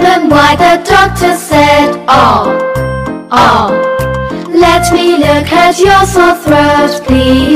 problem why the doctor said, Oh, oh. Let me look at your sore throat, please